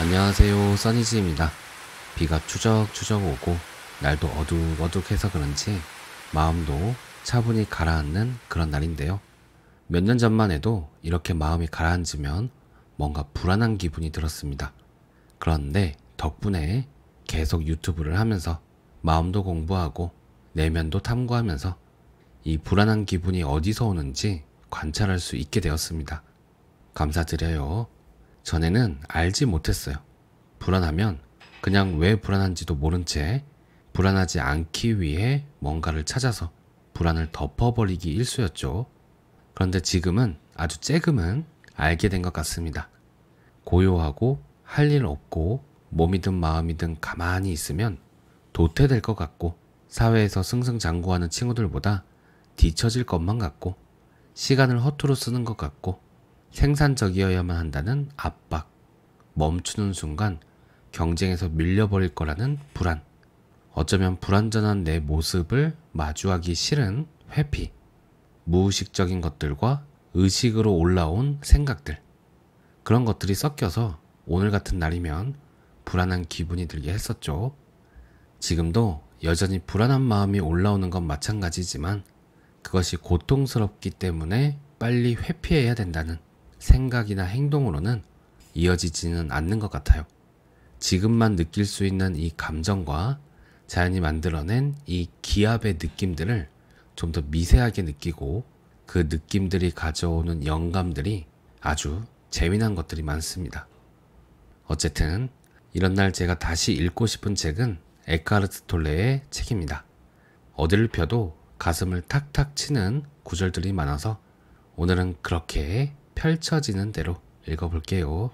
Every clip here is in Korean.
안녕하세요 써니지입니다. 비가 추적추적 오고 날도 어둑어둑해서 그런지 마음도 차분히 가라앉는 그런 날인데요. 몇 년 전만 해도 이렇게 마음이 가라앉으면 뭔가 불안한 기분이 들었습니다. 그런데 덕분에 계속 유튜브를 하면서 마음도 공부하고 내면도 탐구하면서 이 불안한 기분이 어디서 오는지 관찰할 수 있게 되었습니다. 감사드려요. 전에는 알지 못했어요. 불안하면 그냥 왜 불안한지도 모른 채 불안하지 않기 위해 뭔가를 찾아서 불안을 덮어버리기 일쑤였죠. 그런데 지금은 아주 쬐금은 알게 된 것 같습니다. 고요하고 할 일 없고 몸이든 마음이든 가만히 있으면 도태될 것 같고 사회에서 승승장구하는 친구들보다 뒤처질 것만 같고 시간을 허투루 쓰는 것 같고 생산적이어야만 한다는 압박, 멈추는 순간 경쟁에서 밀려버릴 거라는 불안, 어쩌면 불완전한 내 모습을 마주하기 싫은 회피, 무의식적인 것들과 의식으로 올라온 생각들, 그런 것들이 섞여서 오늘 같은 날이면 불안한 기분이 들게 했었죠. 지금도 여전히 불안한 마음이 올라오는 건 마찬가지지만 그것이 고통스럽기 때문에 빨리 회피해야 된다는 생각이나 행동으로는 이어지지는 않는 것 같아요. 지금만 느낄 수 있는 이 감정과 자연이 만들어낸 이 기압의 느낌들을 좀 더 미세하게 느끼고 그 느낌들이 가져오는 영감들이 아주 재미난 것들이 많습니다. 어쨌든 이런 날 제가 다시 읽고 싶은 책은 에카르트 톨레의 책입니다. 어디를 펴도 가슴을 탁탁 치는 구절들이 많아서 오늘은 그렇게 펼쳐지는 대로 읽어볼게요.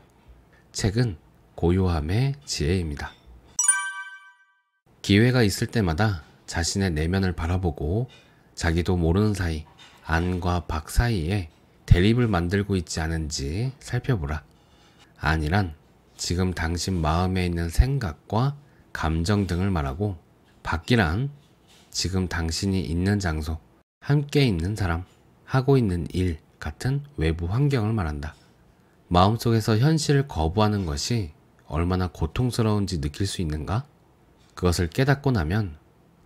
책은 고요함의 지혜입니다. 기회가 있을 때마다 자신의 내면을 바라보고 자기도 모르는 사이 안과 박 사이에 대립을 만들고 있지 않은지 살펴보라. 안이란 지금 당신 마음에 있는 생각과 감정 등을 말하고 밖이란 지금 당신이 있는 장소, 함께 있는 사람, 하고 있는 일 같은 외부 환경을 말한다. 마음속에서 현실을 거부하는 것이 얼마나 고통스러운지 느낄 수 있는가? 그것을 깨닫고 나면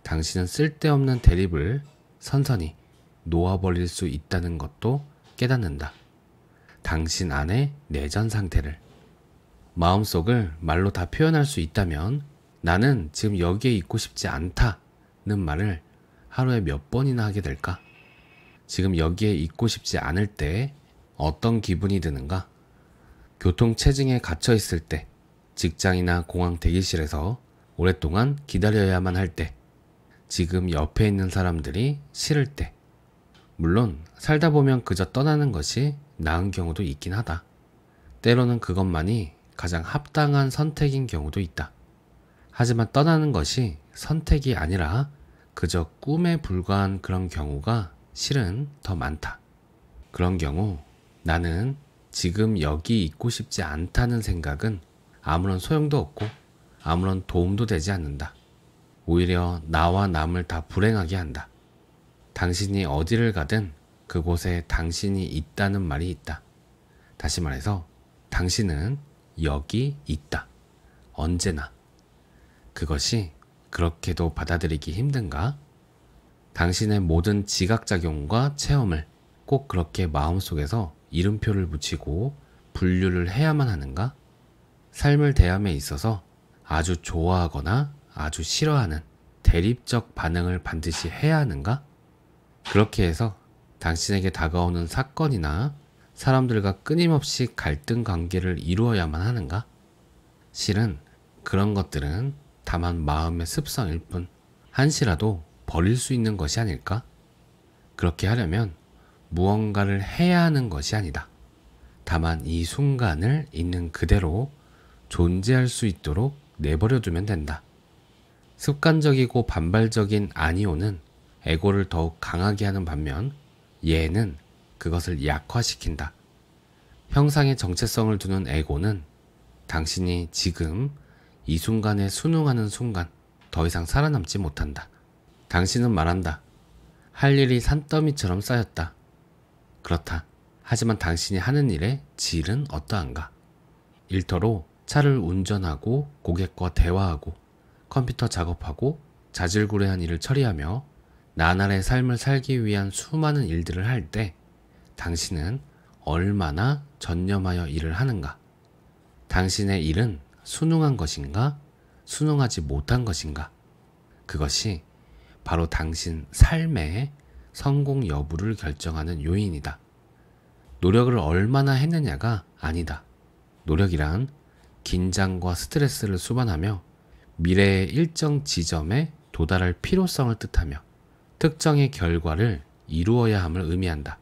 당신은 쓸데없는 대립을 선선히 놓아버릴 수 있다는 것도 깨닫는다. 당신 안의 내전 상태를. 마음속을 말로 다 표현할 수 있다면 나는 지금 여기에 있고 싶지 않다는 말을 하루에 몇 번이나 하게 될까? 지금 여기에 있고 싶지 않을 때 어떤 기분이 드는가? 교통 체증에 갇혀 있을 때, 직장이나 공항 대기실에서 오랫동안 기다려야만 할 때, 지금 옆에 있는 사람들이 싫을 때, 물론 살다 보면 그저 떠나는 것이 나은 경우도 있긴 하다. 때로는 그것만이 가장 합당한 선택인 경우도 있다. 하지만 떠나는 것이 선택이 아니라 그저 꿈에 불과한 그런 경우가 실은 더 많다. 그런 경우 나는 지금 여기 있고 싶지 않다는 생각은 아무런 소용도 없고 아무런 도움도 되지 않는다. 오히려 나와 남을 다 불행하게 한다. 당신이 어디를 가든 그곳에 당신이 있다는 말이 있다. 다시 말해서 당신은 여기 있다. 언제나. 그것이 그렇게도 받아들이기 힘든가? 당신의 모든 지각작용과 체험을 꼭 그렇게 마음속에서 이름표를 붙이고 분류를 해야만 하는가? 삶을 대함에 있어서 아주 좋아하거나 아주 싫어하는 대립적 반응을 반드시 해야 하는가? 그렇게 해서 당신에게 다가오는 사건이나 사람들과 끊임없이 갈등 관계를 이루어야만 하는가? 실은 그런 것들은 다만 마음의 습성일 뿐 한시라도 버릴 수 있는 것이 아닐까? 그렇게 하려면 무언가를 해야 하는 것이 아니다. 다만 이 순간을 있는 그대로 존재할 수 있도록 내버려두면 된다. 습관적이고 반발적인 아니오는 에고를 더욱 강하게 하는 반면 예는 그것을 약화시킨다. 형상의 정체성을 두는 에고는 당신이 지금 이 순간에 순응하는 순간 더 이상 살아남지 못한다. 당신은 말한다. 할 일이 산더미처럼 쌓였다. 그렇다. 하지만 당신이 하는 일의 질은 어떠한가? 일터로 차를 운전하고 고객과 대화하고 컴퓨터 작업하고 자질구레한 일을 처리하며 나날의 삶을 살기 위한 수많은 일들을 할 때 당신은 얼마나 전념하여 일을 하는가? 당신의 일은 순응한 것인가? 순응하지 못한 것인가? 그것이 바로 당신 삶의 성공 여부를 결정하는 요인이다. 노력을 얼마나 했느냐가 아니다. 노력이란 긴장과 스트레스를 수반하며 미래의 일정 지점에 도달할 필요성을 뜻하며 특정의 결과를 이루어야 함을 의미한다.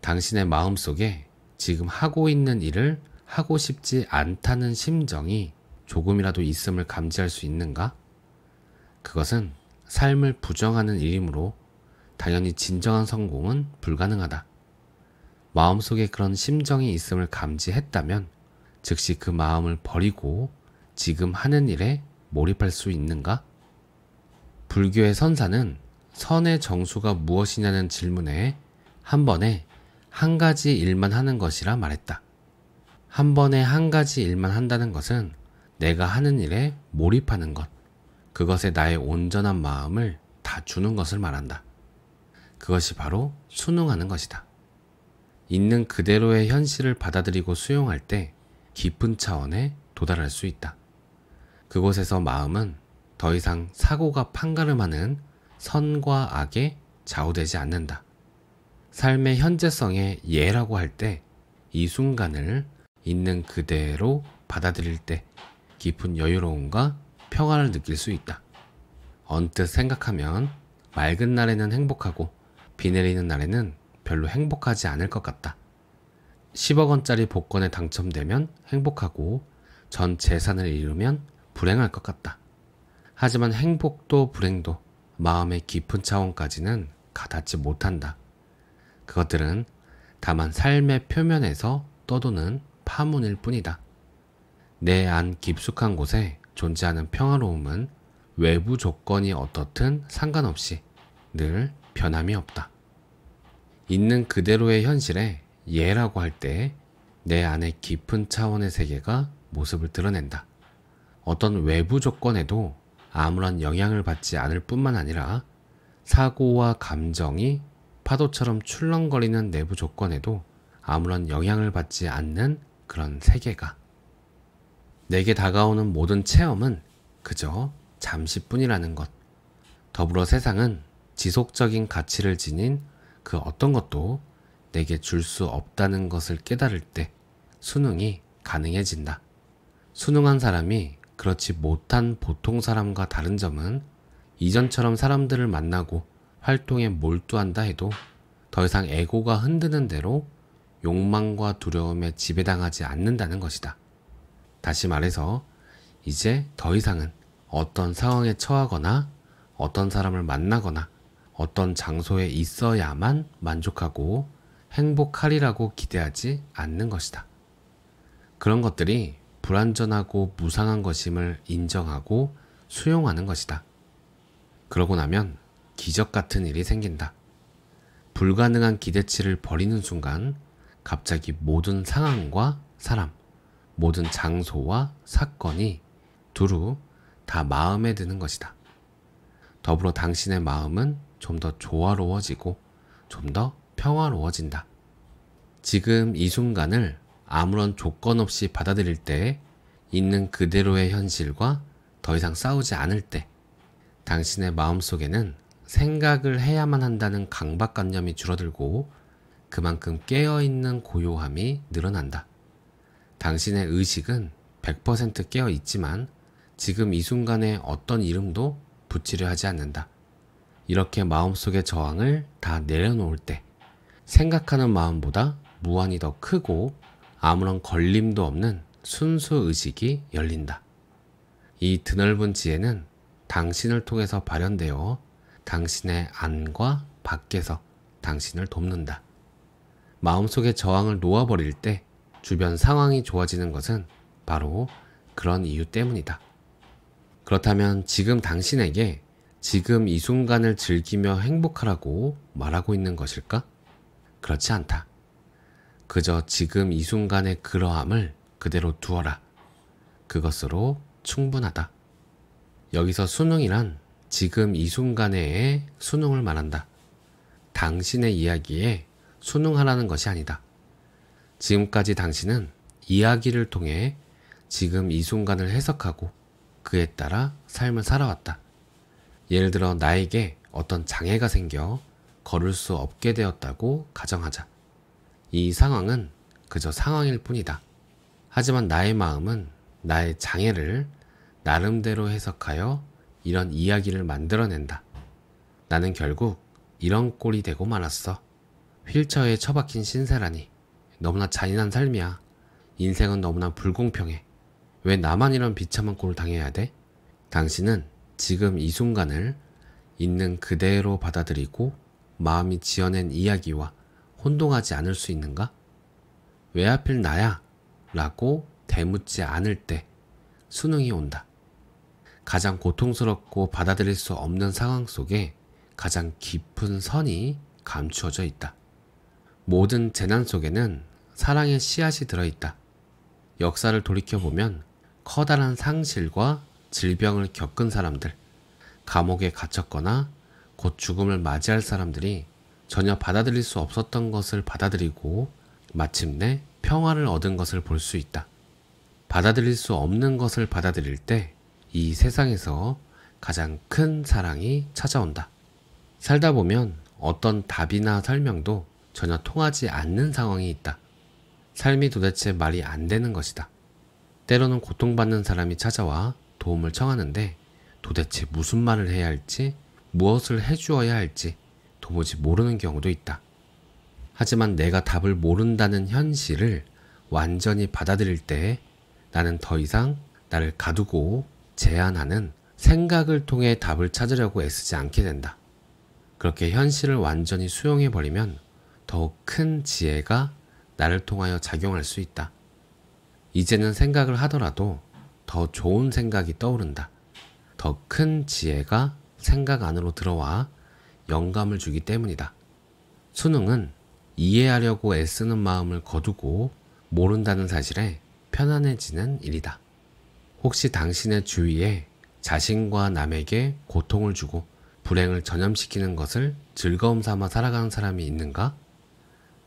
당신의 마음 속에 지금 하고 있는 일을 하고 싶지 않다는 심정이 조금이라도 있음을 감지할 수 있는가? 그것은 삶을 부정하는 일이므로 당연히 진정한 성공은 불가능하다. 마음속에 그런 심정이 있음을 감지했다면 즉시 그 마음을 버리고 지금 하는 일에 몰입할 수 있는가? 불교의 선사는 선의 정수가 무엇이냐는 질문에 한 번에 한 가지 일만 하는 것이라 말했다. 한 번에 한 가지 일만 한다는 것은 내가 하는 일에 몰입하는 것, 그것에 나의 온전한 마음을 다 주는 것을 말한다. 그것이 바로 순응하는 것이다. 있는 그대로의 현실을 받아들이고 수용할 때 깊은 차원에 도달할 수 있다. 그곳에서 마음은 더 이상 사고가 판가름하는 선과 악에 좌우되지 않는다. 삶의 현재성의 예라고 할 때 이 순간을 있는 그대로 받아들일 때 깊은 여유로움과 평화를 느낄 수 있다. 언뜻 생각하면 맑은 날에는 행복하고 비 내리는 날에는 별로 행복하지 않을 것 같다. 10억 원짜리 복권에 당첨되면 행복하고 전 재산을 잃으면 불행할 것 같다. 하지만 행복도 불행도 마음의 깊은 차원까지는 가닿지 못한다. 그것들은 다만 삶의 표면에서 떠도는 파문일 뿐이다. 내 안 깊숙한 곳에 존재하는 평화로움은 외부 조건이 어떻든 상관없이 늘 변함이 없다. 있는 그대로의 현실에 예라고 할 때 내 안의 깊은 차원의 세계가 모습을 드러낸다. 어떤 외부 조건에도 아무런 영향을 받지 않을 뿐만 아니라 사고와 감정이 파도처럼 출렁거리는 내부 조건에도 아무런 영향을 받지 않는 그런 세계가 내게 다가오는 모든 체험은 그저 잠시뿐이라는 것. 더불어 세상은 지속적인 가치를 지닌 그 어떤 것도 내게 줄 수 없다는 것을 깨달을 때 수능이 가능해진다. 수능한 사람이 그렇지 못한 보통 사람과 다른 점은 이전처럼 사람들을 만나고 활동에 몰두한다 해도 더 이상 에고가 흔드는 대로 욕망과 두려움에 지배당하지 않는다는 것이다. 다시 말해서 이제 더 이상은 어떤 상황에 처하거나 어떤 사람을 만나거나 어떤 장소에 있어야만 만족하고 행복하리라고 기대하지 않는 것이다. 그런 것들이 불완전하고 무상한 것임을 인정하고 수용하는 것이다. 그러고 나면 기적 같은 일이 생긴다. 불가능한 기대치를 버리는 순간 갑자기 모든 상황과 사람, 모든 장소와 사건이 두루 다 마음에 드는 것이다. 더불어 당신의 마음은 좀 더 조화로워지고 좀 더 평화로워진다. 지금 이 순간을 아무런 조건 없이 받아들일 때 있는 그대로의 현실과 더 이상 싸우지 않을 때 당신의 마음 속에는 생각을 해야만 한다는 강박관념이 줄어들고 그만큼 깨어있는 고요함이 늘어난다. 당신의 의식은 100% 깨어 있지만 지금 이 순간에 어떤 이름도 붙이려 하지 않는다. 이렇게 마음속의 저항을 다 내려놓을 때 생각하는 마음보다 무한히 더 크고 아무런 걸림도 없는 순수 의식이 열린다. 이 드넓은 지혜는 당신을 통해서 발현되어 당신의 안과 밖에서 당신을 돕는다. 마음속의 저항을 놓아버릴 때 주변 상황이 좋아지는 것은 바로 그런 이유 때문이다. 그렇다면 지금 당신에게 지금 이 순간을 즐기며 행복하라고 말하고 있는 것일까? 그렇지 않다. 그저 지금 이 순간의 그러함을 그대로 두어라. 그것으로 충분하다. 여기서 수능이란 지금 이 순간의 수능을 말한다. 당신의 이야기에 수능하라는 것이 아니다. 지금까지 당신은 이야기를 통해 지금 이 순간을 해석하고 그에 따라 삶을 살아왔다. 예를 들어 나에게 어떤 장애가 생겨 걸을 수 없게 되었다고 가정하자. 이 상황은 그저 상황일 뿐이다. 하지만 나의 마음은 나의 장애를 나름대로 해석하여 이런 이야기를 만들어낸다. 나는 결국 이런 꼴이 되고 말았어. 휠체어에 처박힌 신세라니. 너무나 잔인한 삶이야. 인생은 너무나 불공평해. 왜 나만 이런 비참한 꼴을 당해야 돼? 당신은 지금 이 순간을 있는 그대로 받아들이고 마음이 지어낸 이야기와 혼동하지 않을 수 있는가? 왜 하필 나야? 라고 대묻지 않을 때 수능이 온다. 가장 고통스럽고 받아들일 수 없는 상황 속에 가장 깊은 선이 감추어져 있다. 모든 재난 속에는 사랑의 씨앗이 들어있다. 역사를 돌이켜보면 커다란 상실과 질병을 겪은 사람들, 감옥에 갇혔거나 곧 죽음을 맞이할 사람들이 전혀 받아들일 수 없었던 것을 받아들이고 마침내 평화를 얻은 것을 볼 수 있다. 받아들일 수 없는 것을 받아들일 때 이 세상에서 가장 큰 사랑이 찾아온다. 살다 보면 어떤 답이나 설명도 전혀 통하지 않는 상황이 있다. 삶이 도대체 말이 안 되는 것이다. 때로는 고통받는 사람이 찾아와 도움을 청하는데 도대체 무슨 말을 해야 할지, 무엇을 해주어야 할지 도무지 모르는 경우도 있다. 하지만 내가 답을 모른다는 현실을 완전히 받아들일 때 나는 더 이상 나를 가두고 제한하는 생각을 통해 답을 찾으려고 애쓰지 않게 된다. 그렇게 현실을 완전히 수용해버리면 더욱 큰 지혜가 나를 통하여 작용할 수 있다. 이제는 생각을 하더라도 더 좋은 생각이 떠오른다. 더 큰 지혜가 생각 안으로 들어와 영감을 주기 때문이다. 수능은 이해하려고 애쓰는 마음을 거두고 모른다는 사실에 편안해지는 일이다. 혹시 당신의 주위에 자신과 남에게 고통을 주고 불행을 전염시키는 것을 즐거움 삼아 살아가는 사람이 있는가?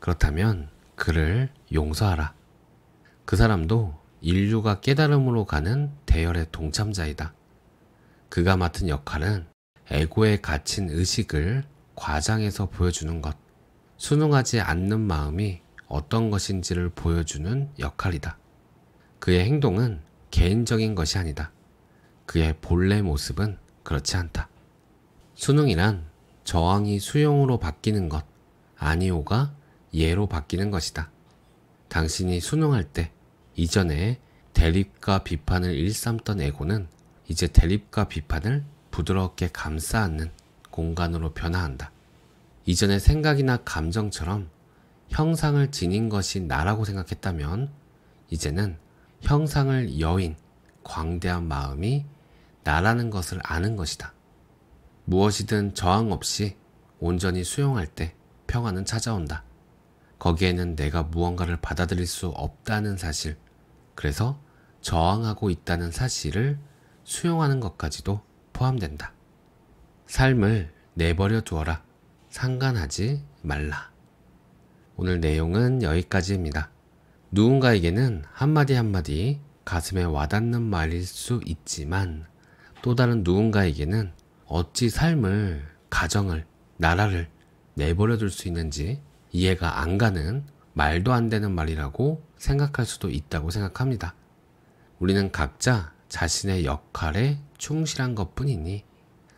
그렇다면 그를 용서하라. 그 사람도 인류가 깨달음으로 가는 대열의 동참자이다. 그가 맡은 역할은 에고에 갇힌 의식을 과장해서 보여주는 것. 순응하지 않는 마음이 어떤 것인지를 보여주는 역할이다. 그의 행동은 개인적인 것이 아니다. 그의 본래 모습은 그렇지 않다. 수능이란 저항이 수용으로 바뀌는 것, 아니오가 예로 바뀌는 것이다. 당신이 수능할 때 이전에 대립과 비판을 일삼던 에고는 이제 대립과 비판을 부드럽게 감싸 안는 공간으로 변화한다. 이전의 생각이나 감정처럼 형상을 지닌 것이 나라고 생각했다면 이제는 형상을 여인, 광대한 마음이 나라는 것을 아는 것이다. 무엇이든 저항 없이 온전히 수용할 때 평화는 찾아온다. 거기에는 내가 무언가를 받아들일 수 없다는 사실, 그래서 저항하고 있다는 사실을 수용하는 것까지도 포함된다. 삶을 내버려 두어라. 상관하지 말라. 오늘 내용은 여기까지입니다. 누군가에게는 한마디 한마디 가슴에 와닿는 말일 수 있지만 또 다른 누군가에게는 어찌 삶을, 가정을, 나라를 내버려 둘 수 있는지 이해가 안 가는 말도 안 되는 말이라고 생각할 수도 있다고 생각합니다. 우리는 각자 자신의 역할에 충실한 것 뿐이니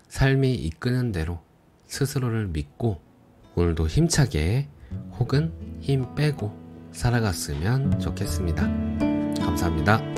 삶이 이끄는 대로 스스로를 믿고 오늘도 힘차게 혹은 힘 빼고 살아갔으면 좋겠습니다. 감사합니다.